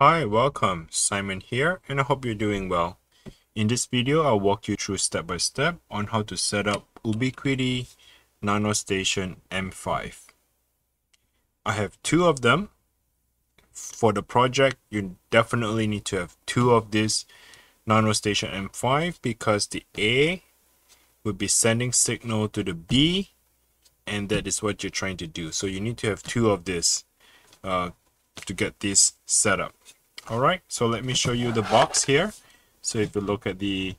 Hi, welcome. Simon here, and I hope you're doing well. In this video, I'll walk you through step by step on how to set up Ubiquiti NanoStation M5. I have two of them. For the project, you definitely need to have two of this NanoStation M5 because the A will be sending signal to the B and that is what you're trying to do. So you need to have two of this uh, to get this set up. All right, so let me show you the box here. So if you look at the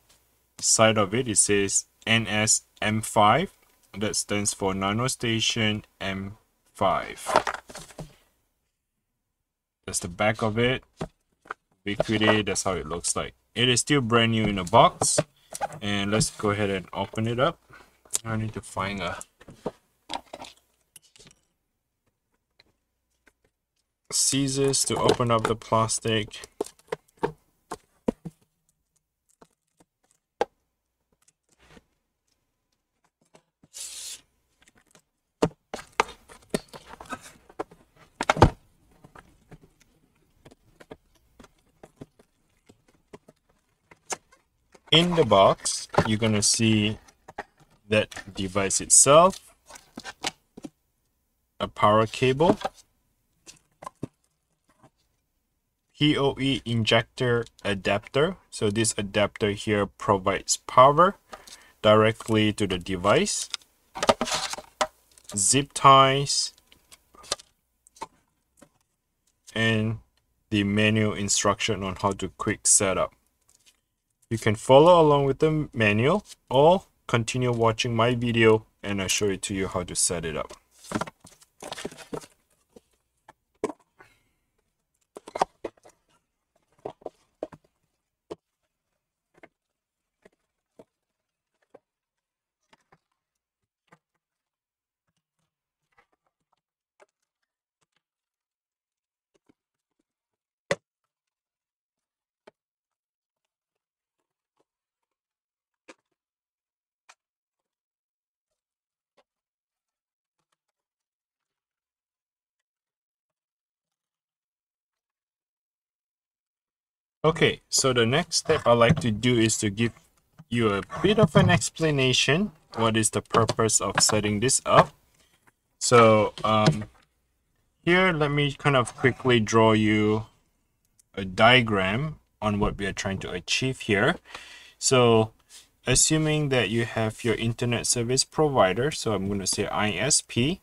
side of it, it says NSM5. That stands for NanoStation M5. That's the back of it. Ubiquiti, that's how it looks like. It is still brand new in a box. And let's go ahead and open it up. I need to find a scissors to open up the plastic. In the box, you're going to see that device itself, a power cable, PoE injector adapter. So this adapter here provides power directly to the device. Zip ties and the manual instruction on how to quick setup. You can follow along with the manual or continue watching my video and I'll show it to you how to set it up. Okay, so the next step I like to do is to give you a bit of an explanation. What is the purpose of setting this up? So um, here, let me kind of quickly draw you a diagram on what we are trying to achieve here. So assuming that you have your internet service provider, so I'm going to say ISP,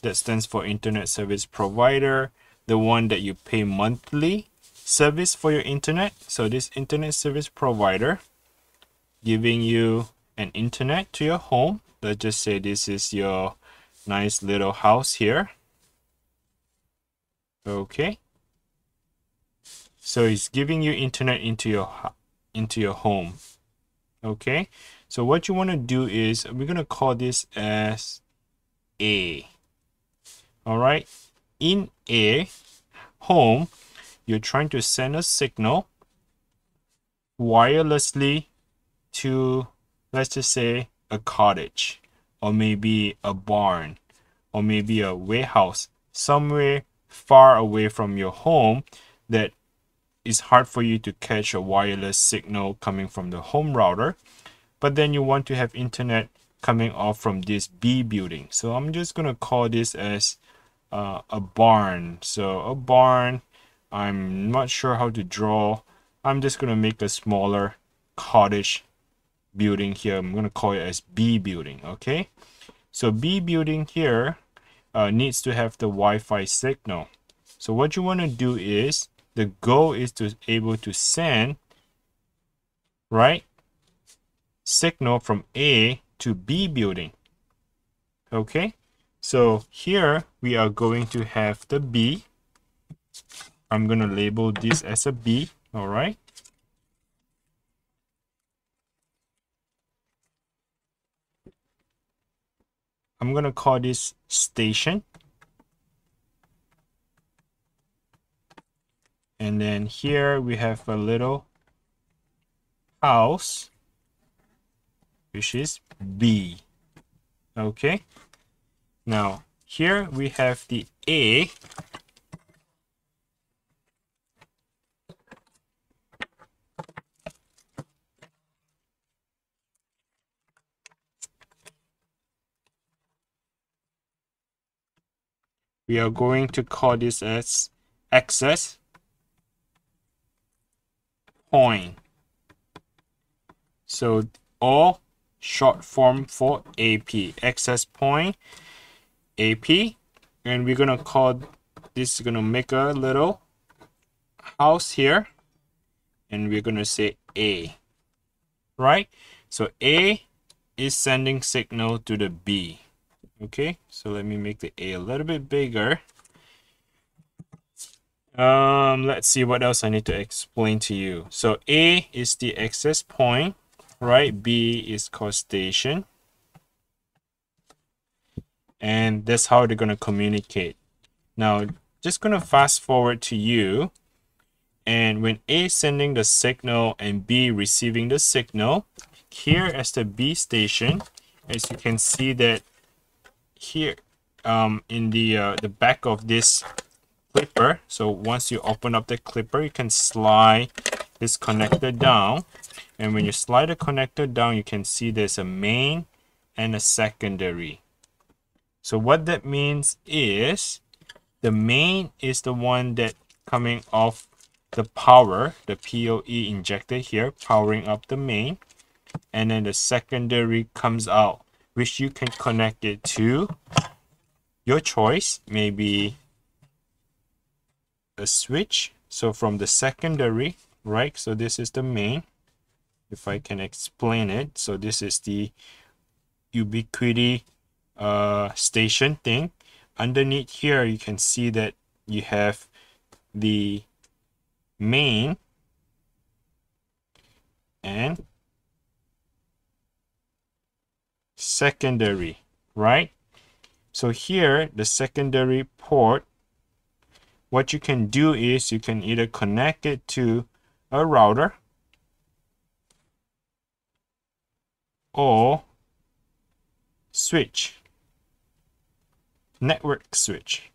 that stands for internet service provider, the one that you pay monthly service for your internet. So this internet service provider giving you an internet to your home. Let's just say this is your nice little house here. Okay. So it's giving you internet into your into your home. Okay. So what you want to do is we're going to call this as A. All right. In A, home, you're trying to send a signal wirelessly to, let's just say, a cottage, or maybe a barn, or maybe a warehouse, somewhere far away from your home that is hard for you to catch a wireless signal coming from the home router. But then you want to have internet coming off from this B building. So I'm just going to call this as uh, a barn. So a barn I'm not sure how to draw. I'm just going to make a smaller cottage building here. I'm going to call it as B building, okay? So B building here uh, needs to have the Wi-Fi signal. So what you want to do is, the goal is to able to send, right, signal from A to B building. Okay, so here we are going to have the B I'm going to label this as a B, all right? I'm going to call this station. And then here we have a little house, which is B. Okay. Now here we have the A we are going to call this as access point. So all short form for AP, access point, AP, and we're gonna call this gonna make a little house here, and we're gonna say A, right? So A is sending signal to the B. Okay, so let me make the A a little bit bigger. Um, let's see what else I need to explain to you. So A is the access point, right? B is called station. And that's how they're going to communicate. Now, just going to fast forward to you. And when A sending the signal and B receiving the signal, here as the B station, as you can see that here um, in the uh, the back of this clipper. So once you open up the clipper, you can slide this connector down. And when you slide the connector down, you can see there's a main and a secondary. So what that means is the main is the one that coming off the power, the PoE injector here, powering up the main. And then the secondary comes out, which you can connect it to your choice, maybe a switch. So from the secondary, right? So this is the main, if I can explain it. So this is the Ubiquiti uh, station thing. Underneath here, you can see that you have the main and secondary, right? So here, the secondary port what you can do is you can either connect it to a router or switch network switch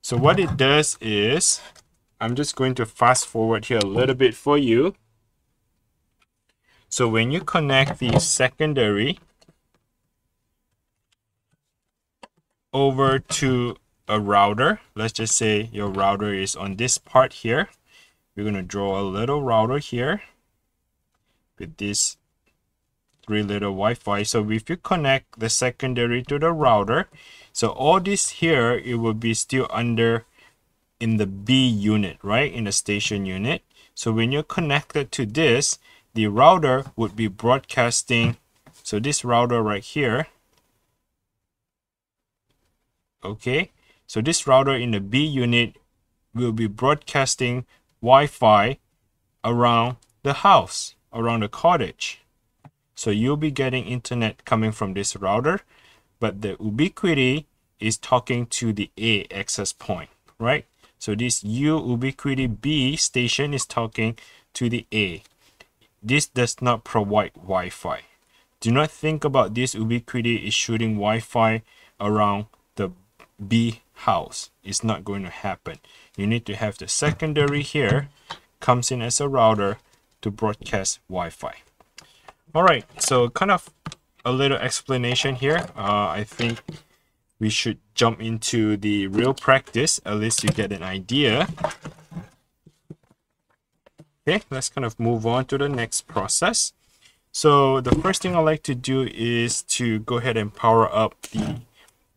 so what it does is I'm just going to fast forward here a little bit for you so when you connect the secondary over to a router. Let's just say your router is on this part here. We're going to draw a little router here with this three little Wi-Fi. So if you connect the secondary to the router, so all this here, it will be still under in the B unit, right? In the station unit. So when you're connected to this, the router would be broadcasting. So this router right here, okay. So this router in the B unit will be broadcasting Wi-Fi around the house around the cottage. So you'll be getting internet coming from this router but the Ubiquiti is talking to the A access point right? So this U Ubiquiti B station is talking to the A this does not provide Wi-Fi do not think about this Ubiquiti is shooting Wi-Fi around the B house. It's not going to happen. You need to have the secondary here comes in as a router to broadcast Wi-Fi. All right, so kind of a little explanation here. Uh, I think we should jump into the real practice. At least you get an idea. Okay, let's kind of move on to the next process. So the first thing I like to do is to go ahead and power up the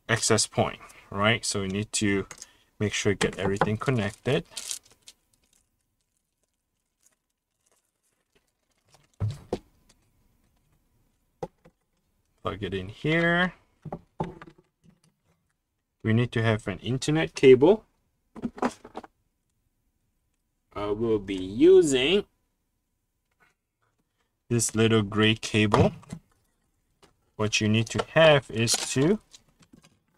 access point right? So we need to make sure get everything connected. Plug it in here. We need to have an internet cable. Uh, I will be using this little gray cable. What you need to have is to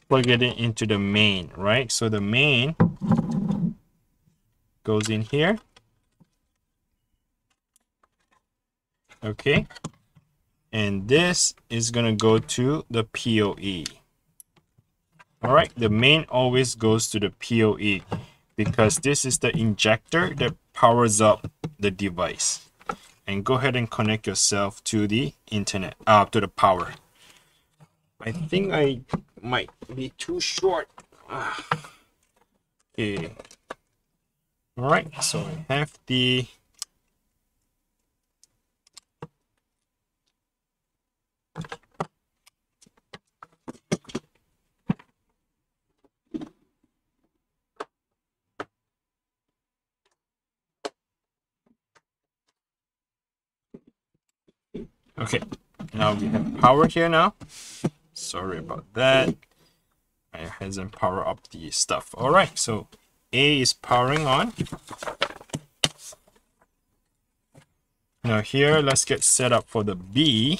plug it into the main, right? So the main goes in here. Okay. And this is going to go to the PoE. All right. The main always goes to the PoE because this is the injector that powers up the device. And go ahead and connect yourself to the internet, uh, to the power. I think I might be too short. Ah. Okay. All right, so I have the Okay, now we have power here now. Sorry about that. I hasn't power up the stuff. All right, so A is powering on. Now here, let's get set up for the B.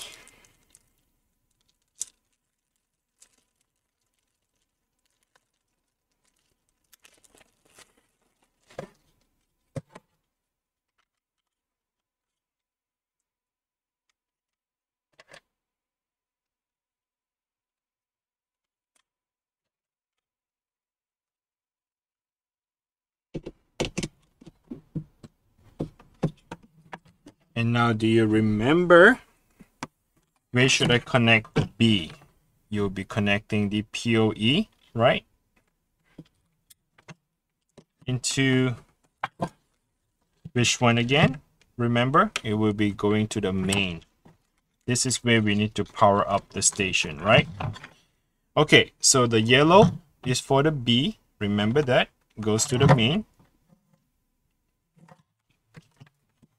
And now do you remember where should I connect the B? You'll be connecting the PoE, right? Into which one again? Remember, it will be going to the main. This is where we need to power up the station, right? Okay, so the yellow is for the B. Remember that. Goes to the main.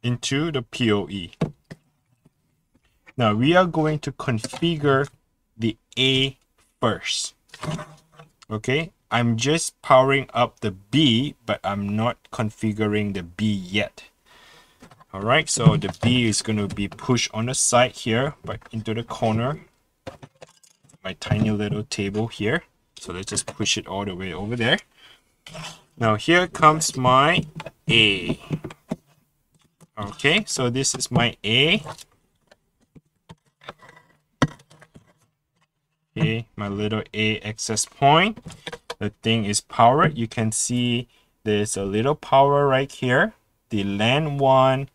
Into the PoE. Now we are going to configure the A first. Okay, I'm just powering up the B, but I'm not configuring the B yet. All right, so the B is going to be pushed on the side here, but into the corner. My tiny little table here. So let's just push it all the way over there. Now here comes my A. Okay, so this is my A. Okay, my little A access point. The thing is powered. You can see there's a little power right here. The LAN 1,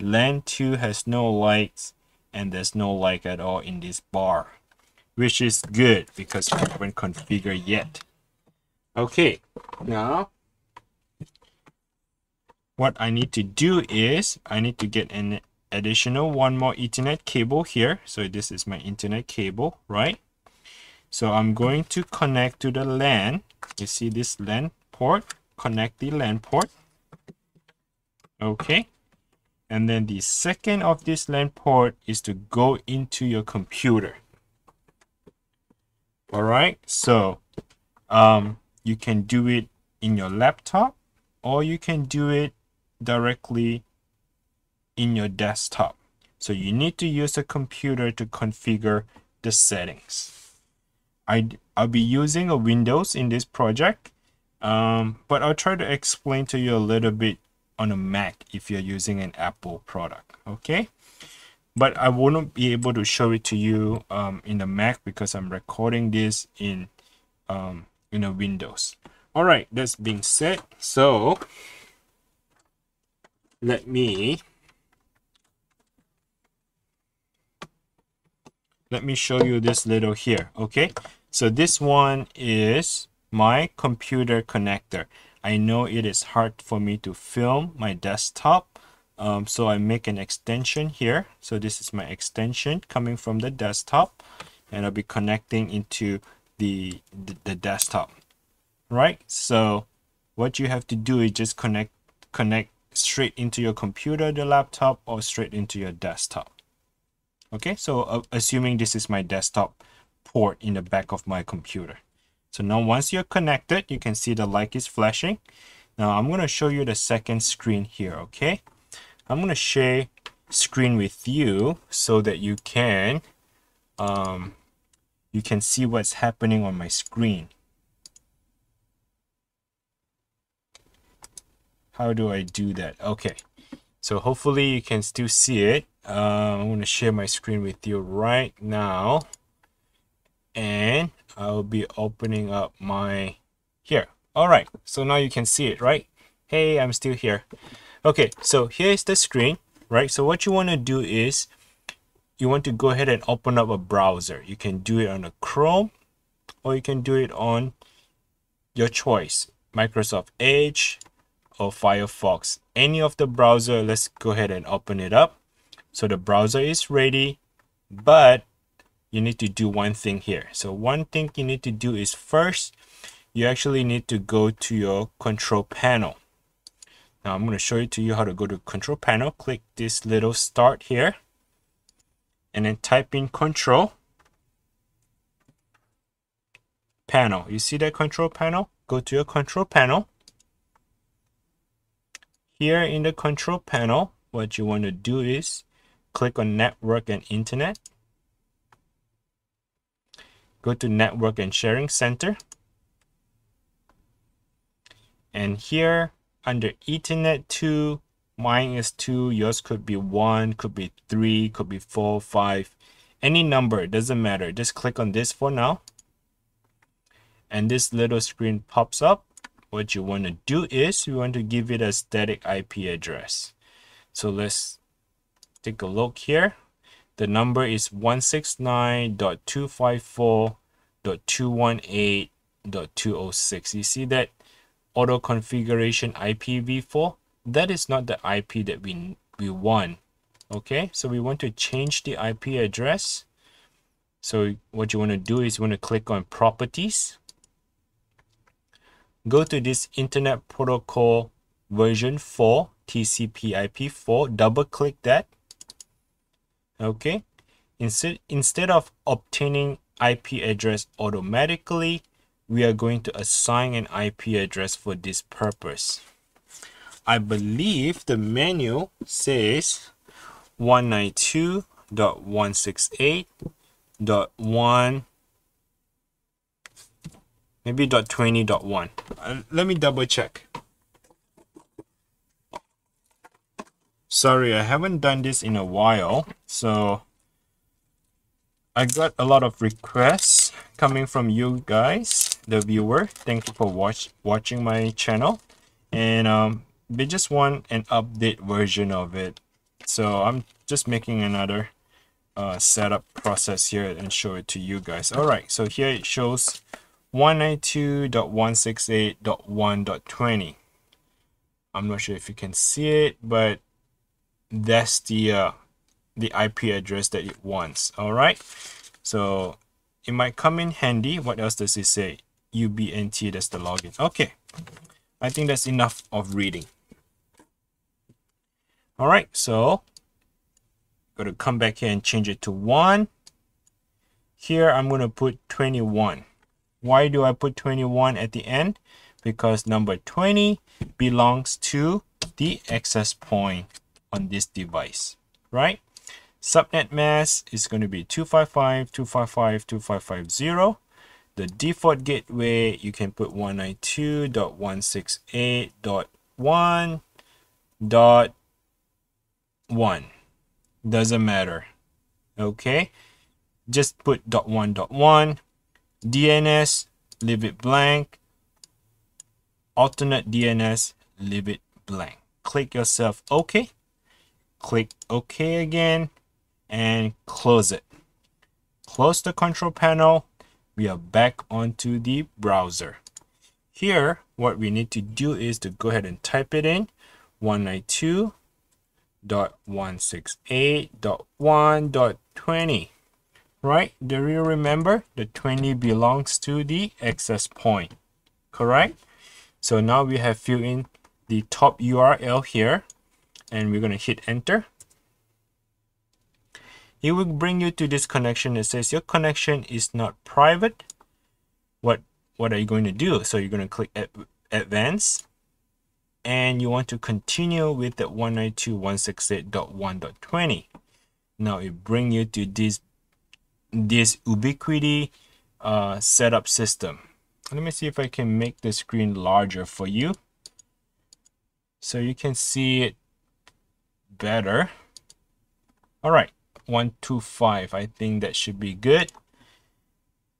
LAN 2 has no lights and there's no light at all in this bar. Which is good because we haven't configured yet. Okay, now what I need to do is I need to get an additional one more ethernet cable here. So this is my internet cable right? So I'm going to connect to the LAN. You see this LAN port? Connect the LAN port. Okay. And then the second of this LAN port is to go into your computer. All right. So um you can do it in your laptop or you can do it directly in your desktop. So you need to use a computer to configure the settings. I, I'll be using a Windows in this project, um, but I'll try to explain to you a little bit on a Mac if you're using an Apple product, okay? But I won't be able to show it to you um, in the Mac because I'm recording this in, um, in a Windows. All right, that's being said, so let me let me show you this little here okay? So this one is my computer connector. I know it is hard for me to film my desktop um, so I make an extension here. So this is my extension coming from the desktop and I'll be connecting into the, the, the desktop right? So what you have to do is just connect connect straight into your computer, the laptop, or straight into your desktop. Okay, so uh, assuming this is my desktop port in the back of my computer. So now once you're connected, you can see the light is flashing. Now I'm going to show you the second screen here, okay? I'm going to share screen with you so that you can um, you can see what's happening on my screen. How do I do that? Okay, so hopefully you can still see it. Uh, I'm going to share my screen with you right now. And I'll be opening up my here. All right, so now you can see it, right? Hey, I'm still here. Okay, so here's the screen, right? So what you want to do is you want to go ahead and open up a browser. You can do it on a Chrome or you can do it on your choice. Microsoft Edge or Firefox. Any of the browser, let's go ahead and open it up. So the browser is ready, but you need to do one thing here. So one thing you need to do is first, you actually need to go to your control panel. Now I'm going to show you to you how to go to control panel. Click this little start here and then type in control panel. You see that control panel? Go to your control panel. Here in the control panel, what you want to do is click on network and internet. Go to network and sharing center. And here under ethernet 2 mine is 2 yours could be 1 could be 3 could be 4 5 any number it doesn't matter. Just click on this for now. And this little screen pops up what you want to do is you want to give it a static IP address so let's take a look here the number is 169.254.218.206. You see that auto configuration IPv4? That is not the IP that we, we want. Okay, so we want to change the IP address. So what you want to do is you want to click on properties. Go to this Internet Protocol version 4, TCP IP4, double click that. Okay. Instead instead of obtaining IP address automatically we are going to assign an IP address for this purpose. I believe the menu says 192.168.1 maybe dot twenty 20.1 uh, let me double check. Sorry I haven't done this in a while so I got a lot of requests coming from you guys the viewer. Thank you for watch watching my channel. And um they just want an update version of it. So I'm just making another uh, setup process here and show it to you guys. All right so here it shows 192.168.1.20 I'm not sure if you can see it but that's the uh, the IP address that it wants all right so it might come in handy. What else does it say? Ubnt that's the login. Okay. I think that's enough of reading. All right so going to come back here and change it to 1 here I'm going to put 21 why do I put 21 at the end because number 20 belongs to the access point on this device, right? Subnet mask is going to be 255.255.255.0. The default gateway, you can put 192.168.1.1. Doesn't matter. Okay? Just put dot one dot one. DNS, leave it blank. Alternate DNS, leave it blank. Click yourself OK click OK again and close it. Close the control panel. We are back onto the browser. Here, what we need to do is to go ahead and type it in 192.168.1.20. Right? Do you remember? The 20 belongs to the access point. Correct? So now we have filled in the top URL here and we're going to hit enter it will bring you to this connection that says your connection is not private what what are you going to do so you're going to click advance and you want to continue with the 192.168.1.20 now it bring you to this this Ubiquiti uh, setup system let me see if I can make the screen larger for you so you can see it better. All right, 125. I think that should be good.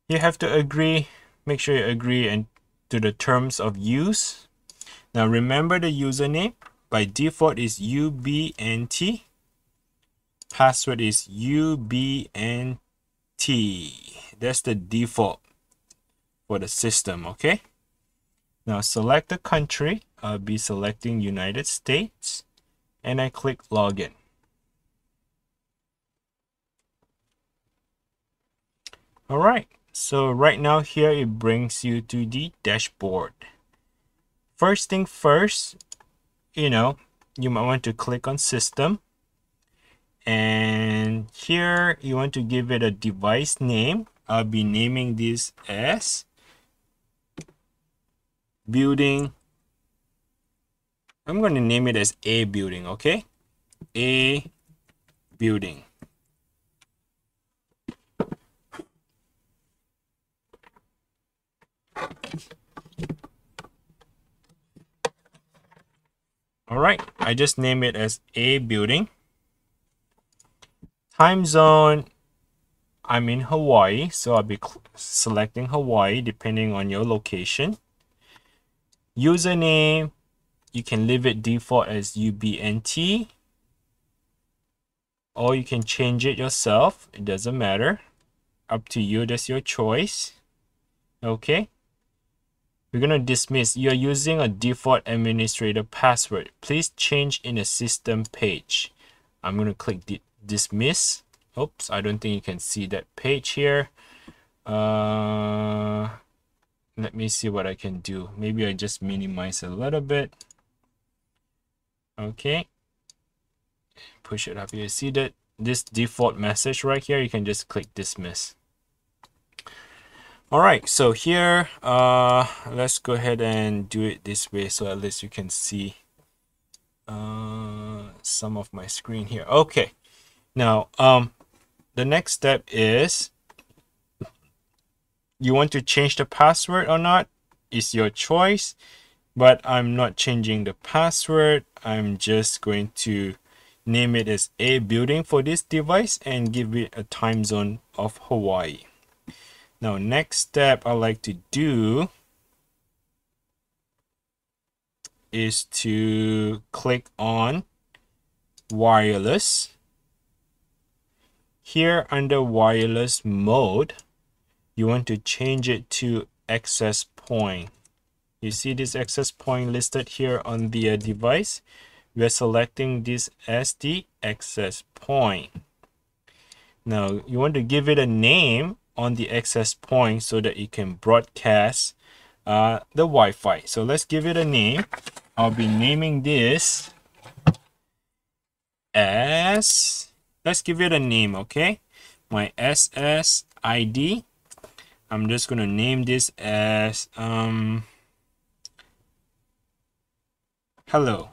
You have to agree. Make sure you agree and to the terms of use. Now remember the username by default is UBNT password is UBNT. That's the default for the system, okay? Now select the country. I'll be selecting United States and I click login. All right, so right now here it brings you to the dashboard. First thing first, you know, you might want to click on system and here you want to give it a device name. I'll be naming this as building. I'm going to name it as A building, okay? A building. All right, I just name it as A building. Time zone, I'm in Hawaii, so I'll be selecting Hawaii depending on your location. Username, you can leave it default as UBNT or you can change it yourself. It doesn't matter. Up to you, that's your choice. Okay. We're going to dismiss. You're using a default administrator password. Please change in the system page. I'm going to click dismiss. Oops, I don't think you can see that page here. Uh, let me see what I can do. Maybe I just minimize a little bit. Okay. Push it up here. See that this default message right here? You can just click dismiss. All right, so here, uh, let's go ahead and do it this way so at least you can see uh, some of my screen here. Okay, now um, the next step is you want to change the password or not is your choice, but I'm not changing the password. I'm just going to name it as a building for this device and give it a time zone of Hawaii. Now, next step I like to do is to click on wireless. Here under wireless mode, you want to change it to access point. You see this access point listed here on the uh, device. We're selecting this as the access point. Now you want to give it a name on the access point so that it can broadcast uh, the Wi-Fi. So let's give it a name. I'll be naming this as, let's give it a name, okay? My SSID, I'm just going to name this as, um, hello.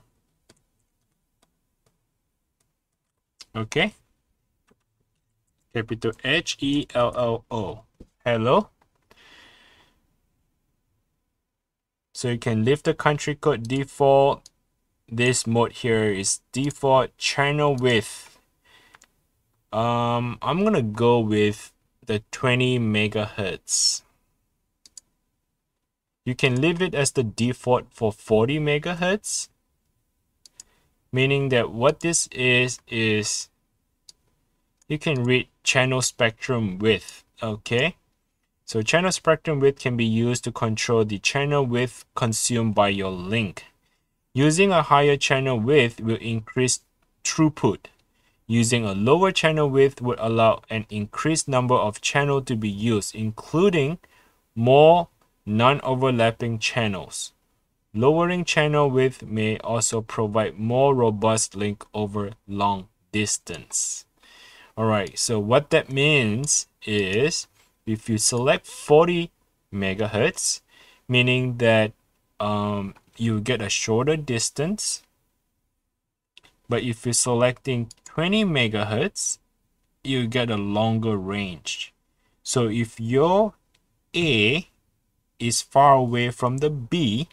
Okay capital H E L L O. Hello. So you can leave the country code default. This mode here is default channel width. Um, I'm gonna go with the 20 megahertz. You can leave it as the default for 40 megahertz. Meaning that what this is, is you can read channel spectrum width okay so channel spectrum width can be used to control the channel width consumed by your link using a higher channel width will increase throughput using a lower channel width would allow an increased number of channels to be used including more non-overlapping channels lowering channel width may also provide more robust link over long distance all right, so what that means is if you select 40 megahertz, meaning that um, you get a shorter distance. But if you're selecting 20 megahertz, you get a longer range. So if your A is far away from the B,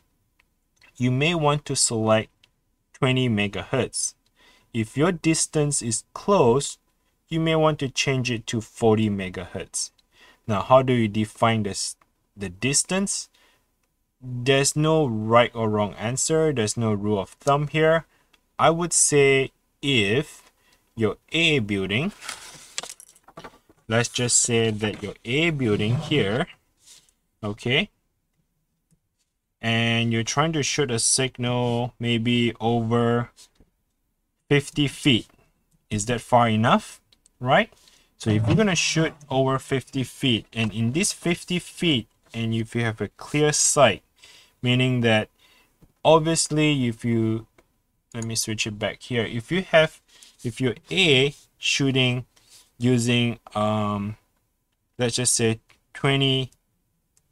you may want to select 20 megahertz. If your distance is close, you may want to change it to 40 megahertz. Now, how do you define this, the distance? There's no right or wrong answer. There's no rule of thumb here. I would say if your A building, let's just say that your A building here, okay, and you're trying to shoot a signal maybe over 50 feet. Is that far enough? Right? So if you're going to shoot over 50 feet and in this 50 feet and if you have a clear sight, meaning that obviously if you, let me switch it back here. If you have, if you're A shooting using, um, let's just say 20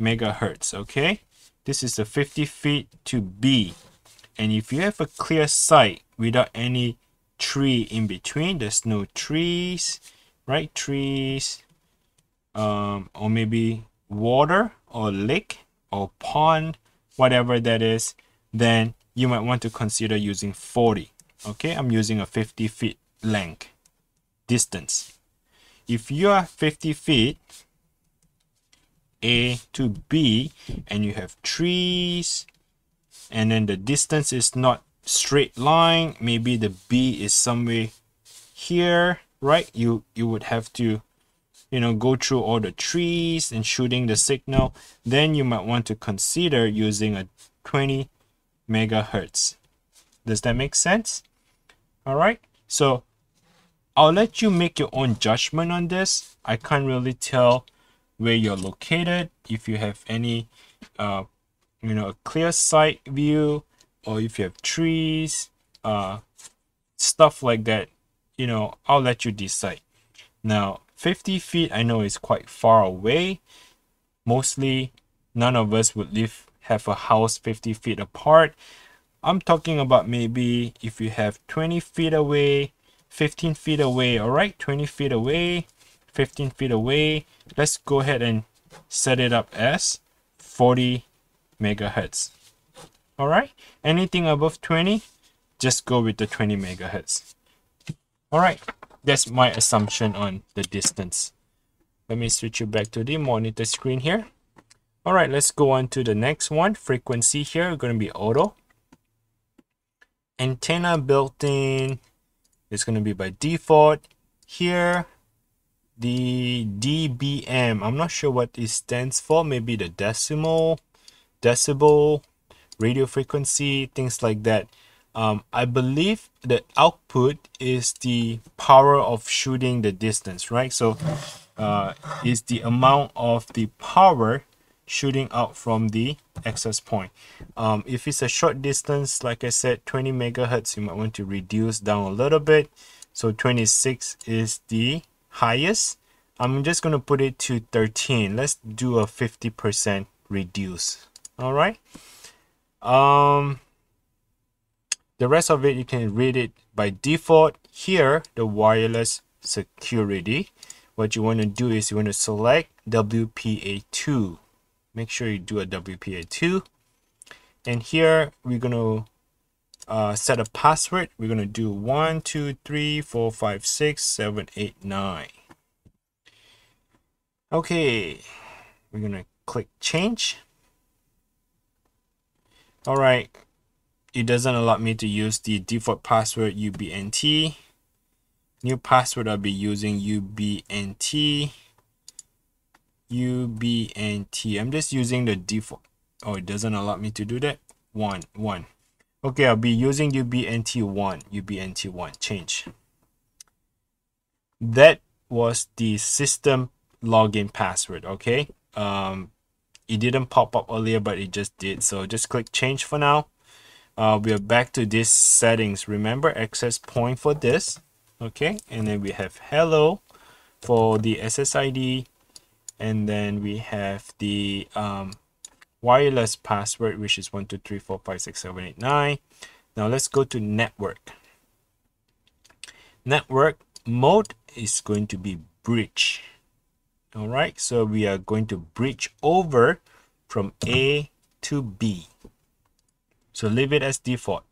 megahertz, okay? This is the 50 feet to B. And if you have a clear sight without any tree in between, there's no trees, right? Trees, um, or maybe water or lake or pond, whatever that is, then you might want to consider using 40. Okay, I'm using a 50 feet length distance. If you are 50 feet, A to B, and you have trees, and then the distance is not straight line, maybe the B is somewhere here, right? You you would have to, you know, go through all the trees and shooting the signal. Then you might want to consider using a 20 megahertz. Does that make sense? All right. So I'll let you make your own judgment on this. I can't really tell where you're located. If you have any, uh, you know, a clear sight view, or if you have trees, uh, stuff like that, you know, I'll let you decide. Now, 50 feet I know is quite far away. Mostly, none of us would live have a house 50 feet apart. I'm talking about maybe if you have 20 feet away, 15 feet away, all right? 20 feet away, 15 feet away. Let's go ahead and set it up as 40 megahertz. All right, anything above 20, just go with the 20 megahertz. All right, that's my assumption on the distance. Let me switch you back to the monitor screen here. All right, let's go on to the next one. Frequency here, going to be auto. Antenna built in is going to be by default. Here, the dBm, I'm not sure what it stands for. Maybe the decimal, decibel, radio frequency, things like that. Um, I believe the output is the power of shooting the distance, right? So uh, is the amount of the power shooting out from the access point. Um, if it's a short distance, like I said, 20 megahertz, you might want to reduce down a little bit. So 26 is the highest. I'm just going to put it to 13. Let's do a 50% reduce. All right. Um, the rest of it, you can read it by default. Here, the wireless security. What you want to do is you want to select WPA2. Make sure you do a WPA2. And here, we're going to uh, set a password. We're going to do 1, 2, 3, 4, 5, 6, 7, 8, 9. Okay, we're going to click change. All right, it doesn't allow me to use the default password UBNT. New password I'll be using UBNT. UBNT. I'm just using the default. Oh, it doesn't allow me to do that. One, one. Okay, I'll be using UBNT1. UBNT1. Change. That was the system login password. Okay. Um, it didn't pop up earlier but it just did so just click change for now uh, we are back to this settings remember access point for this okay and then we have hello for the SSID and then we have the um, wireless password which is 123456789 now let's go to network. Network mode is going to be bridge. All right so we are going to bridge over from a to b. So leave it as default.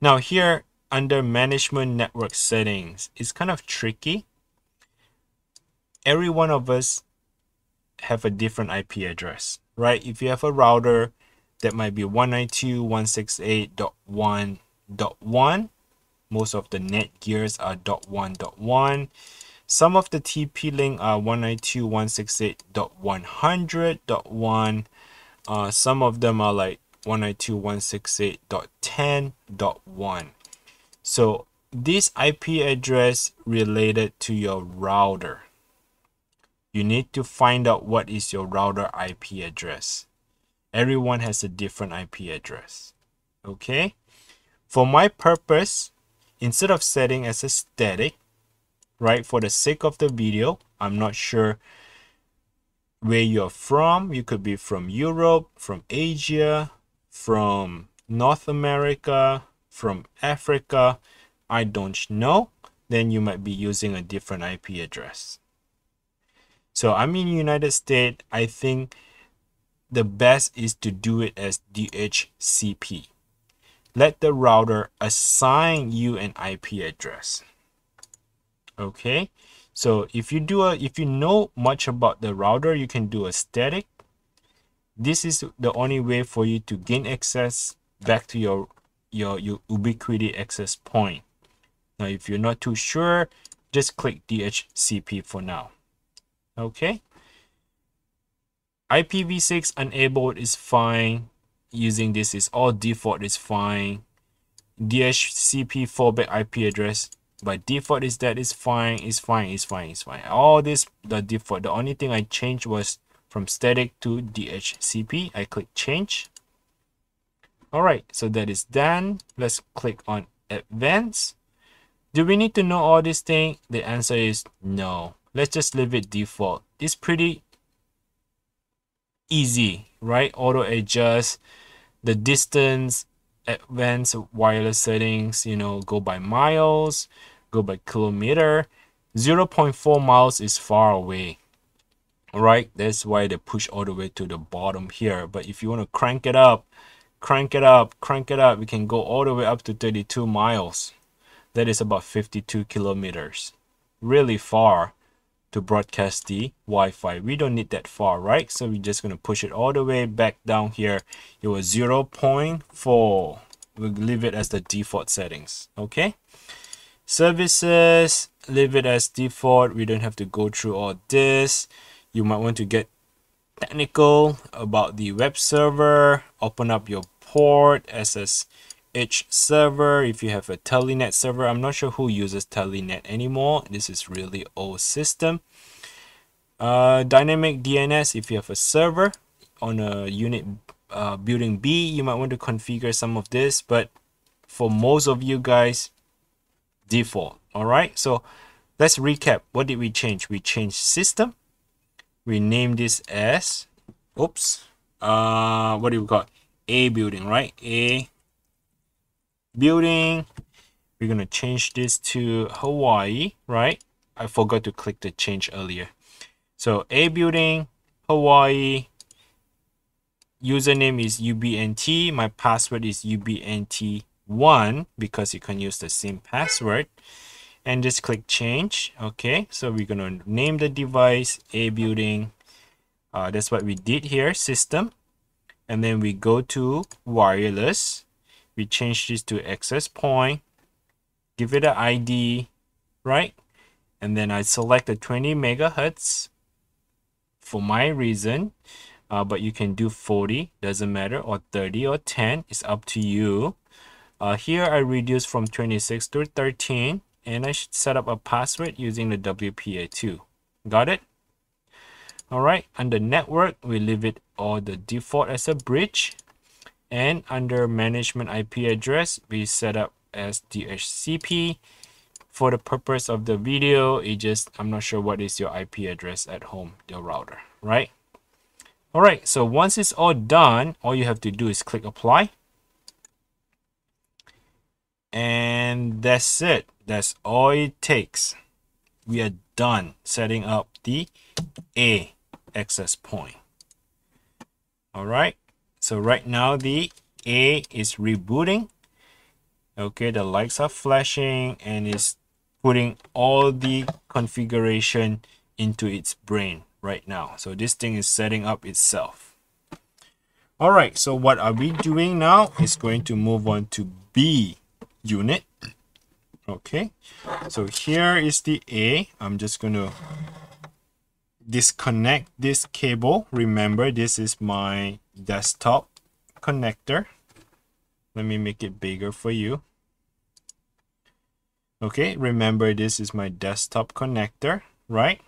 Now here under management network settings it's kind of tricky every one of us have a different ip address right if you have a router that might be 192.168.1.1 Most of the netgears are .1.1. Some of the TP-Link are 192.168.100.1. Uh, some of them are like 192.168.10.1. So this IP address related to your router. You need to find out what is your router IP address. Everyone has a different IP address. Okay. For my purpose, instead of setting as a static, right, for the sake of the video, I'm not sure where you're from. You could be from Europe, from Asia, from North America, from Africa. I don't know. Then you might be using a different IP address. So I'm in United States. I think the best is to do it as DHCP let the router assign you an IP address. Okay, so if you do a if you know much about the router, you can do a static. This is the only way for you to gain access back to your your, your Ubiquiti access point. Now, if you're not too sure, just click DHCP for now. Okay. IPv6 enabled is fine. Using this is all default is fine. DHCP 4-bit IP address by default is that is fine is fine is fine is fine. All this the default the only thing I changed was from static to DHCP I click change. Alright so that is done. Let's click on advanced do we need to know all this thing? The answer is no let's just leave it default. It's pretty easy right? Auto adjust. The distance advanced wireless settings you know go by miles go by kilometer. 0.4 miles is far away right? That's why they push all the way to the bottom here. But if you want to crank it up crank it up crank it up we can go all the way up to 32 miles. That is about 52 kilometers. Really far to broadcast the Wi-Fi. We don't need that far, right? So we're just going to push it all the way back down here. It was 0 0.4. We'll leave it as the default settings, okay? Services, leave it as default. We don't have to go through all this. You might want to get technical about the web server. Open up your port, SS H server if you have a Telnet server. I'm not sure who uses Telnet anymore. This is really old system. Uh, dynamic DNS if you have a server on a unit uh, building B, you might want to configure some of this, but for most of you guys, default. All right, so let's recap. What did we change? We changed system. We named this as, oops, uh, what do we got? A building, right? A building. We're going to change this to Hawaii, right? I forgot to click the change earlier. So A building, Hawaii, username is UBNT, my password is UBNT1 because you can use the same password and just click change. Okay, so we're going to name the device A building. Uh, that's what we did here, system. And then we go to wireless we change this to access point give it an ID right? And then I select the 20 megahertz for my reason uh, but you can do 40 doesn't matter or 30 or 10 it's up to you. Uh, here I reduce from 26 to 13 and I should set up a password using the WPA2 got it? Alright under network we leave it all the default as a bridge and under management IP address we set up as DHCP for the purpose of the video it just I'm not sure what is your IP address at home your router right? All right so once it's all done all you have to do is click apply. And that's it. That's all it takes. We are done setting up the A access point. All right so right now the A is rebooting. Okay, the lights are flashing and it's putting all the configuration into its brain right now. So this thing is setting up itself. All right, so what are we doing now is going to move on to B unit. Okay, so here is the A. I'm just going to disconnect this cable. Remember, this is my desktop connector. Let me make it bigger for you. Okay, remember this is my desktop connector, right?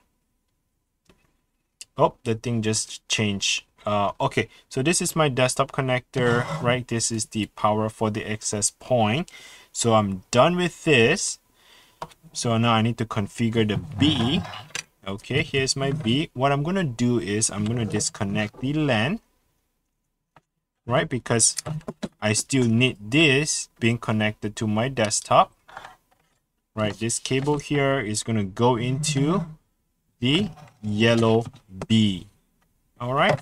Oh, the thing just changed. Uh, okay, so this is my desktop connector, right? This is the power for the access point. So I'm done with this. So now I need to configure the B. Okay, here's my B. What I'm going to do is I'm going to disconnect the LAN, right? Because I still need this being connected to my desktop. Right, this cable here is going to go into the yellow B. All right.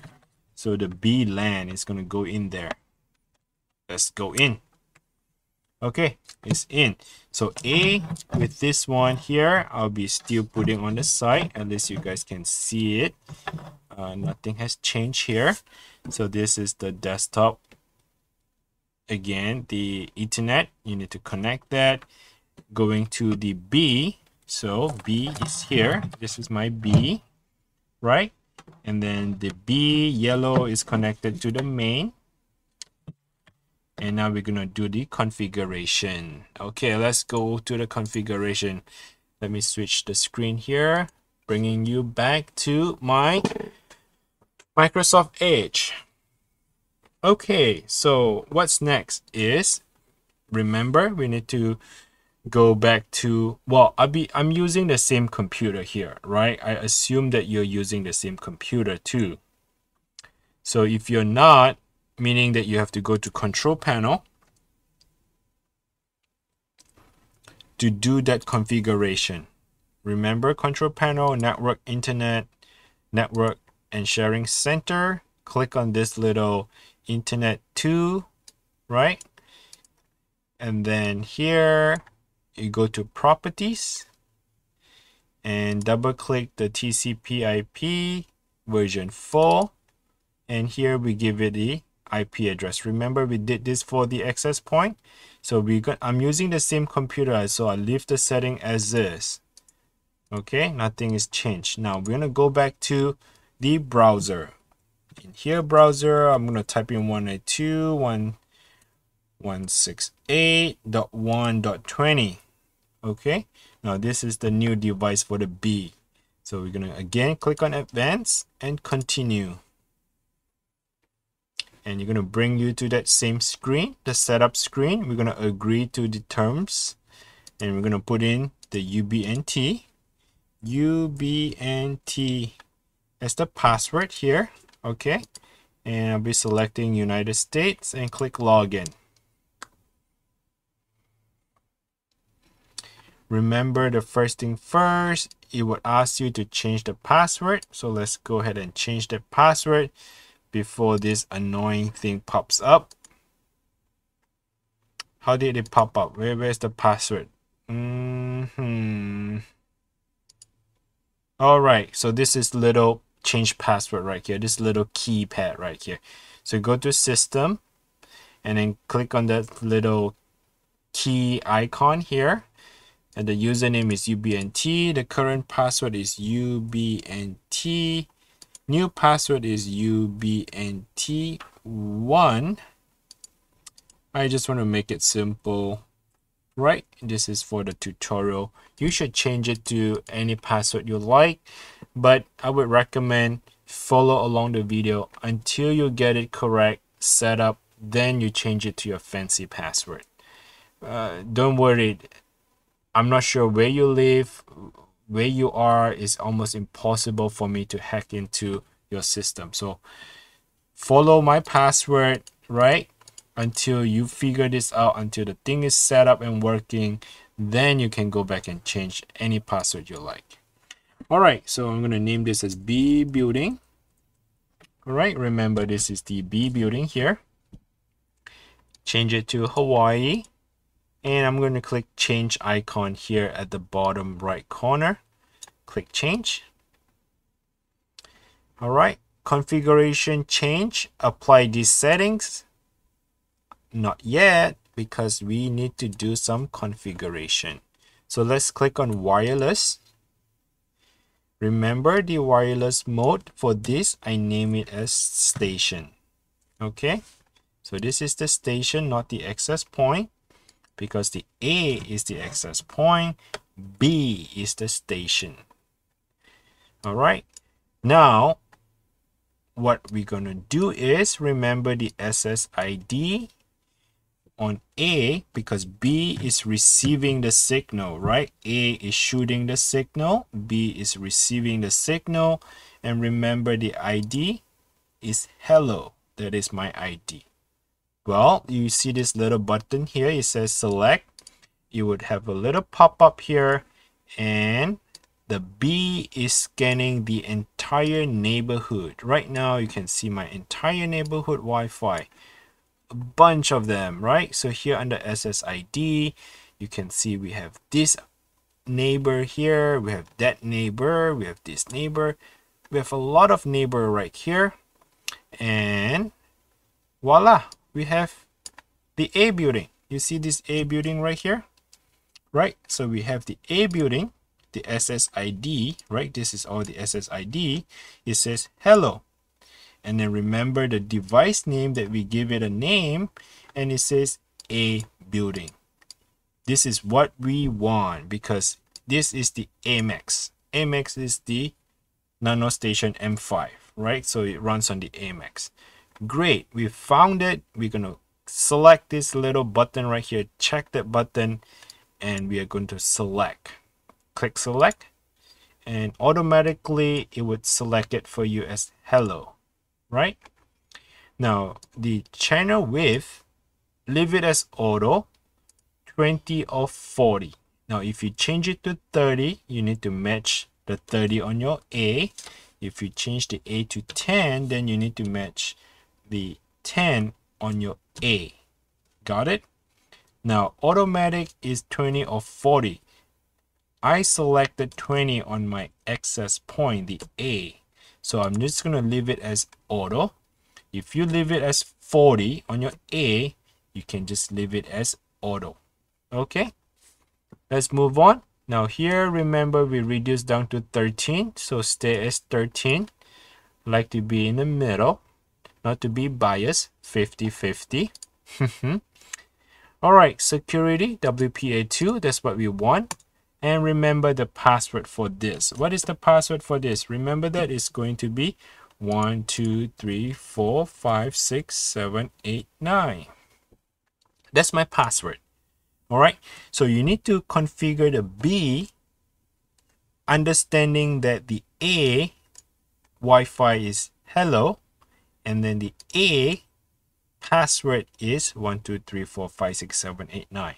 So the B LAN is going to go in there. Let's go in. Okay, it's in. So A with this one here, I'll be still putting on the side. At least you guys can see it. Uh, nothing has changed here. So this is the desktop. Again, the Ethernet, you need to connect that. Going to the B, so B is here. This is my B, right? And then the B yellow is connected to the main. And now we're going to do the configuration. Okay, let's go to the configuration. Let me switch the screen here, bringing you back to my Microsoft Edge. Okay, so what's next is, remember, we need to go back to well i'll be i'm using the same computer here right i assume that you're using the same computer too so if you're not meaning that you have to go to control panel to do that configuration. Remember control panel network internet network and sharing center. Click on this little internet 2 right? And then here you go to properties and double click the TCP IP version 4 and here we give it the IP address. Remember we did this for the access point. So we got I'm using the same computer so I leave the setting as is. Okay, nothing is changed. Now we're gonna go back to the browser. In here browser, I'm gonna type in 192.168.1.20 okay now this is the new device for the B so we're gonna again click on advanced and continue and you're gonna bring you to that same screen the setup screen. We're gonna agree to the terms and we're gonna put in the UBNT UBNT as the password here okay? And I'll be selecting United States and click login. Remember the first thing first, it would ask you to change the password. So let's go ahead and change the password before this annoying thing pops up. How did it pop up? Where, where's the password? Mm hmm All right, so this is little change password right here. This little keypad right here. So go to system and then click on that little key icon here and the username is UBNT. The current password is UBNT. New password is UBNT1. I just want to make it simple, right? This is for the tutorial. You should change it to any password you like, but I would recommend follow along the video until you get it correct, set up, then you change it to your fancy password. Uh, don't worry, I'm not sure where you live, where you are is almost impossible for me to hack into your system. So follow my password, right? Until you figure this out, until the thing is set up and working, then you can go back and change any password you like. All right, so I'm going to name this as B building. All right, remember this is the B building here. Change it to Hawaii and I'm going to click change icon here at the bottom right corner. Click change. All right configuration change. Apply these settings. Not yet because we need to do some configuration. So let's click on wireless. Remember the wireless mode? For this, I name it as station. Okay, so this is the station, not the access point because the A is the access point, B is the station. All right, now what we're going to do is remember the SSID on A because B is receiving the signal, right? A is shooting the signal, B is receiving the signal, and remember the ID is hello. That is my ID. Well, you see this little button here, it says select. You would have a little pop-up here and the B is scanning the entire neighborhood. Right now, you can see my entire neighborhood Wi-Fi. A bunch of them, right? So here under SSID, you can see we have this neighbor here. We have that neighbor. We have this neighbor. We have a lot of neighbor right here. And voila, we have the A building. You see this A building right here? Right? So we have the A building, the SSID, right? This is all the SSID. It says hello. And then remember the device name that we give it a name and it says A building. This is what we want because this is the airMAX. airMAX is the NanoStation M5, right? So it runs on the airMAX. Great, we found it. We're going to select this little button right here. Check that button and we are going to select. Click select and automatically it would select it for you as hello, right? Now the channel width, leave it as auto, 20 or 40. Now if you change it to 30, you need to match the 30 on your A. If you change the A to 10, then you need to match the 10 on your A. Got it? Now, automatic is 20 or 40. I selected 20 on my access point, the A. So I'm just going to leave it as auto. If you leave it as 40 on your A, you can just leave it as auto. Okay, let's move on. Now here, remember we reduced down to 13. So stay as 13. Like to be in the middle not to be biased 50-50 all right security WPA2 that's what we want. And remember the password for this. What is the password for this? Remember that it's going to be one two three four five six seven eight nine. That's my password. All right so you need to configure the B understanding that the A Wi-Fi is hello and then the A password is 123456789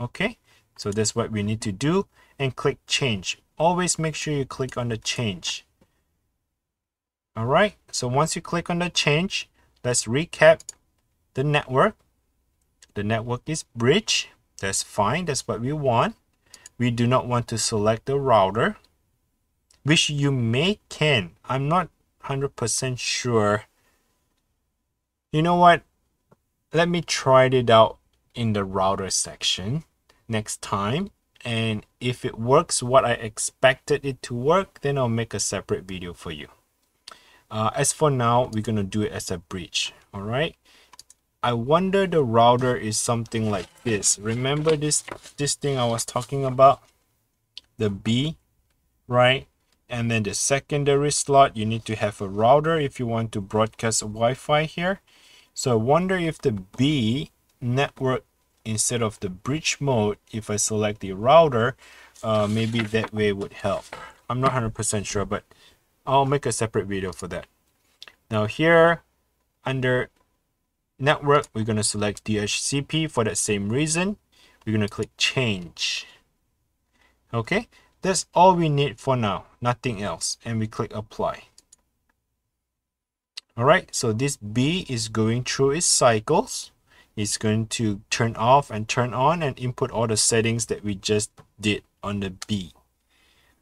okay? So that's what we need to do and click change. Always make sure you click on the change. All right so once you click on the change let's recap the network. The network is bridge. That's fine. That's what we want. We do not want to select the router which you may can. I'm not 100% sure you know what? Let me try it out in the router section next time. And if it works what I expected it to work, then I'll make a separate video for you. Uh, as for now, we're going to do it as a bridge. All right. I wonder the router is something like this. Remember this, this thing I was talking about? The B, right? And then the secondary slot, you need to have a router if you want to broadcast Wi-Fi here. So I wonder if the B network instead of the bridge mode, if I select the router, uh, maybe that way would help. I'm not 100% sure, but I'll make a separate video for that. Now here, under network, we're going to select DHCP for that same reason. We're going to click change. Okay, that's all we need for now, nothing else. And we click apply. All right, so this B is going through its cycles. It's going to turn off and turn on and input all the settings that we just did on the B.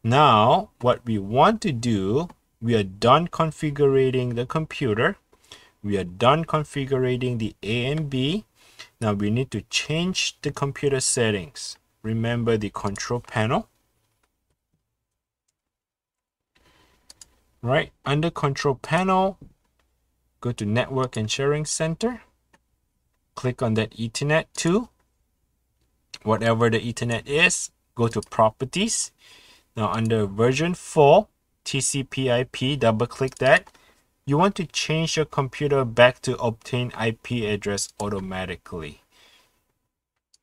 Now, what we want to do, we are done configuring the computer. We are done configuring the A and B. Now we need to change the computer settings. remember the control panel. Right, under control panel, go to network and sharing center. Click on that ethernet 2. Whatever the ethernet is, go to properties. Now under version 4, TCP IP, double click that. You want to change your computer back to obtain IP address automatically.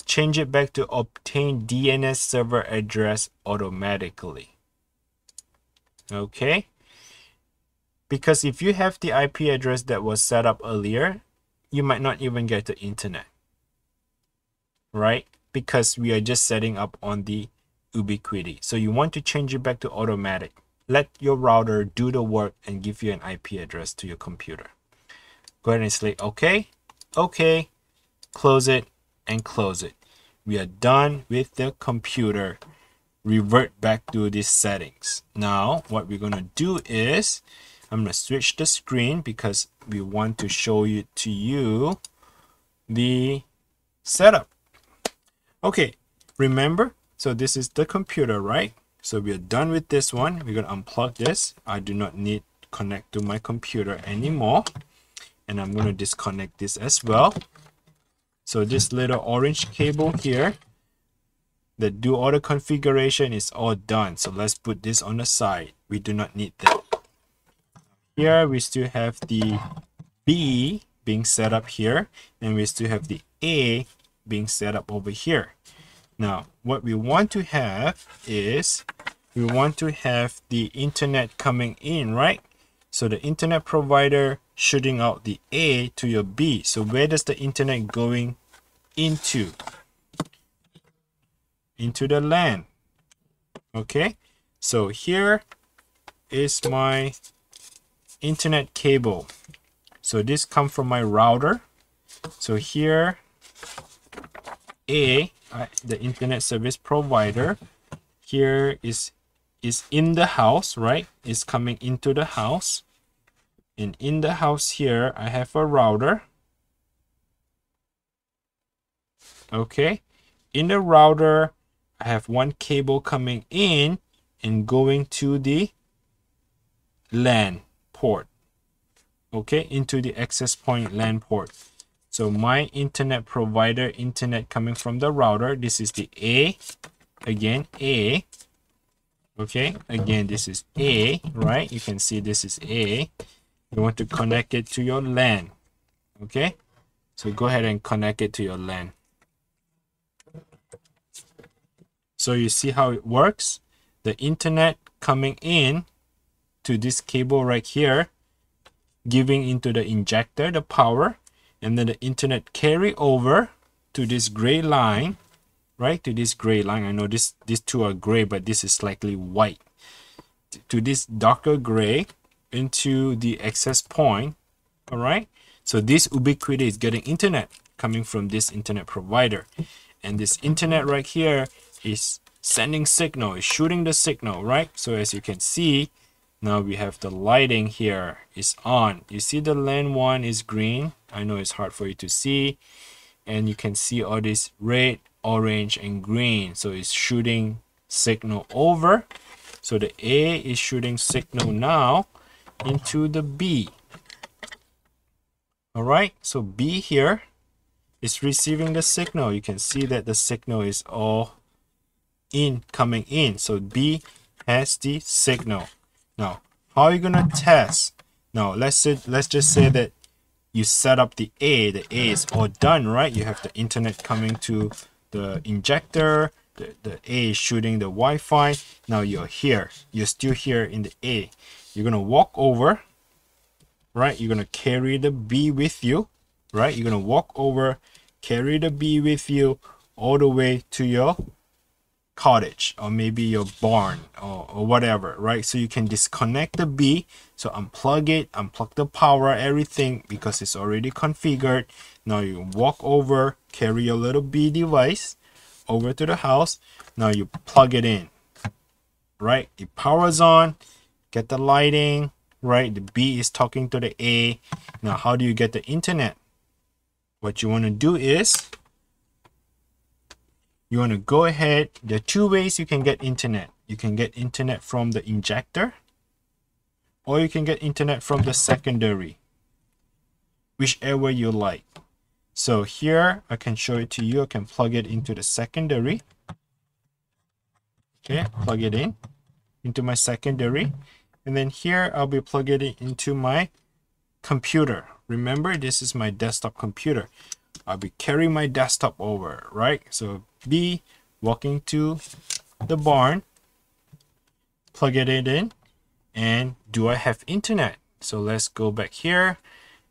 Change it back to obtain DNS server address automatically. Okay. Because if you have the IP address that was set up earlier, you might not even get the internet. Right? Because we are just setting up on the Ubiquiti. So you want to change it back to automatic. Let your router do the work and give you an IP address to your computer. Go ahead and select OK, OK, close it, and close it. We are done with the computer. Revert back to these settings. Now, what we're going to do is, I'm going to switch the screen because we want to show you to you the setup. Okay, remember, so this is the computer, right? So we are done with this one. We're going to unplug this. I do not need connect to my computer anymore. And I'm going to disconnect this as well. So this little orange cable here that do all the configuration is all done. So let's put this on the side. We do not need that. Here we still have the B being set up here and we still have the A being set up over here. Now, what we want to have is we want to have the internet coming in, right? So the internet provider shooting out the A to your B. So where does the internet going into? Into the LAN. Okay, so here is my internet cable. So this come from my router. So here, A the internet service provider. Here is is in the house right? Is coming into the house. And in the house here i have a router. Okay. In the router i have one cable coming in and going to the LAN port okay into the access point LAN port so my internet provider, internet coming from the router, this is the A, again, A, okay, again, this is A, right? You can see this is A. You want to connect it to your LAN, okay? So go ahead and connect it to your LAN. So you see how it works? The internet coming in to this cable right here, giving into the injector the power, and then the internet carry over to this gray line right? To this gray line. I know this these two are gray but this is slightly white. To this darker gray into the access point all right so this Ubiquiti is getting internet coming from this internet provider. And this internet right here is sending signal is shooting the signal right? So as you can see now we have the lighting here is on. You see the LAN one is green. I know it's hard for you to see. And you can see all this red, orange, and green. So it's shooting signal over. So the A is shooting signal now into the B. All right, so B here is receiving the signal. You can see that the signal is all in coming in. So B has the signal. Now, how are you gonna test? Now, let's say let's just say that you set up the A. The A is all done, right? You have the internet coming to the injector. The, the A is shooting the Wi-Fi. Now you're here. You're still here in the A. You're gonna walk over, right? You're gonna carry the B with you, right? You're gonna walk over, carry the B with you all the way to your cottage or maybe your barn or, or whatever right? So you can disconnect the b so unplug it unplug the power everything because it's already configured. Now you walk over carry your little b device over to the house. Now you plug it in right? It powers on get the lighting right? The b is talking to the a. Now how do you get the internet? What you want to do is you want to go ahead there are two ways you can get internet. You can get internet from the injector or you can get internet from the secondary whichever you like. So here I can show it to you. I can plug it into the secondary. Okay plug it in into my secondary. And then here I'll be plugging it into my computer. Remember this is my desktop computer I'll be carrying my desktop over right so B, walking to the barn, plug it in, and do I have internet? So let's go back here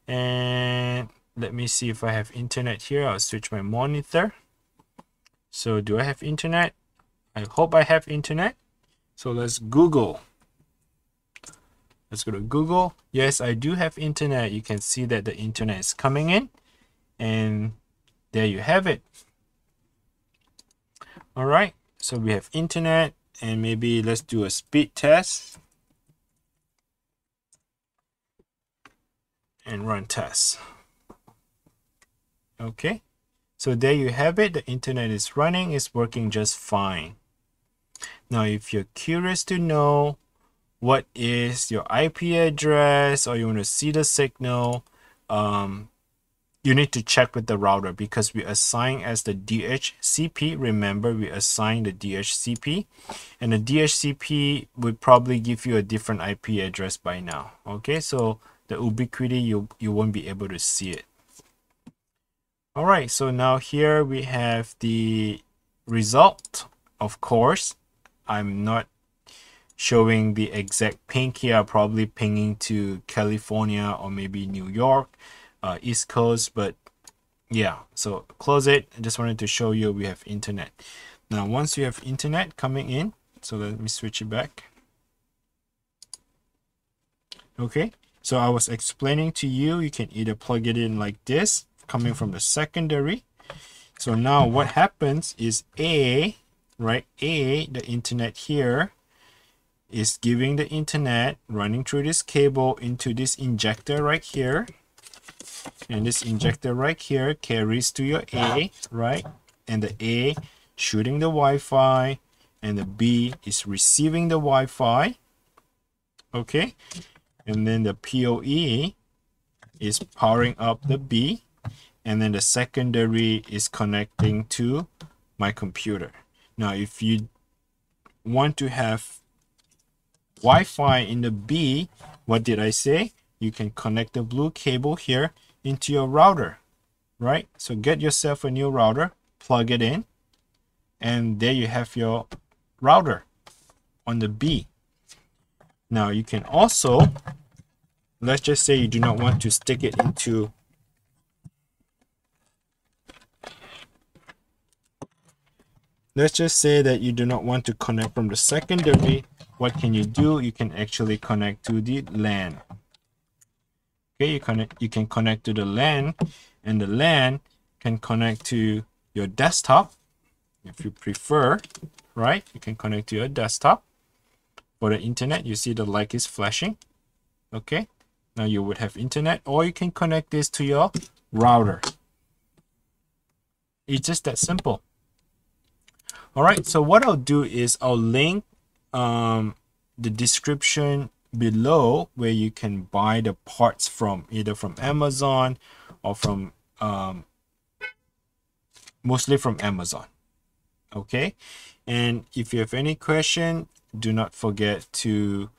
and let me see if I have internet here. I'll switch my monitor. So do I have internet? I hope I have internet. So let's Google. Let's go to Google. Yes, I do have internet. You can see that the internet is coming in. And there you have it. All right so we have internet and maybe let's do a speed test and run tests. Okay so there you have it. The internet is running it's working just fine. Now if you're curious to know what is your IP address or you want to see the signal um, you need to check with the router because we assign as the DHCP. Remember, we assign the DHCP and the DHCP would probably give you a different IP address by now. Okay, so the Ubiquiti, you, you won't be able to see it. All right, so now here we have the result. Of course, I'm not showing the exact ping here, probably pinging to California or maybe New York uh, East Coast, but yeah, so close it. I just wanted to show you we have internet. Now, once you have internet coming in, so let me switch it back. Okay, so I was explaining to you, you can either plug it in like this, coming from the secondary. So now what happens is A, right, A, the internet here, is giving the internet running through this cable into this injector right here and this injector right here carries to your A, right? And the A shooting the Wi-Fi and the B is receiving the Wi-Fi. Okay. And then the PoE is powering up the B and then the secondary is connecting to my computer. Now, if you want to have Wi-Fi in the B, what did I say? You can connect the blue cable here into your router, right? So get yourself a new router, plug it in, and there you have your router on the B. Now you can also, let's just say you do not want to stick it into let's just say that you do not want to connect from the secondary what can you do you can actually connect to the LAN you connect you can connect to the LAN and the LAN can connect to your desktop if you prefer right? You can connect to your desktop. For the internet you see the light is flashing okay? Now you would have internet or you can connect this to your router. It's just that simple. All right so what i'll do is i'll link um, the description below where you can buy the parts from either from Amazon or from um, mostly from Amazon okay? And if you have any question do not forget to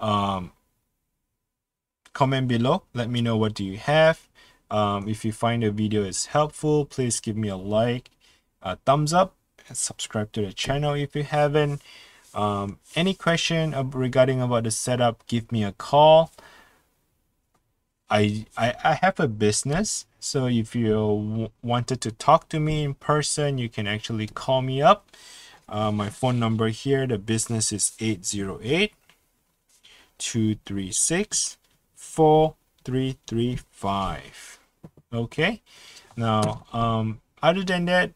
um, comment below. Let me know what do you have. Um, if you find the video is helpful please give me a like a thumbs up and subscribe to the channel if you haven't um, any question regarding about the setup, give me a call. I, I, I have a business, so if you wanted to talk to me in person, you can actually call me up. Uh, my phone number here, the business is 808 236 4335. Okay, now, um, other than that,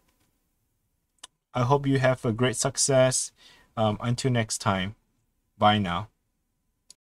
I hope you have a great success. Um, until next time, bye now.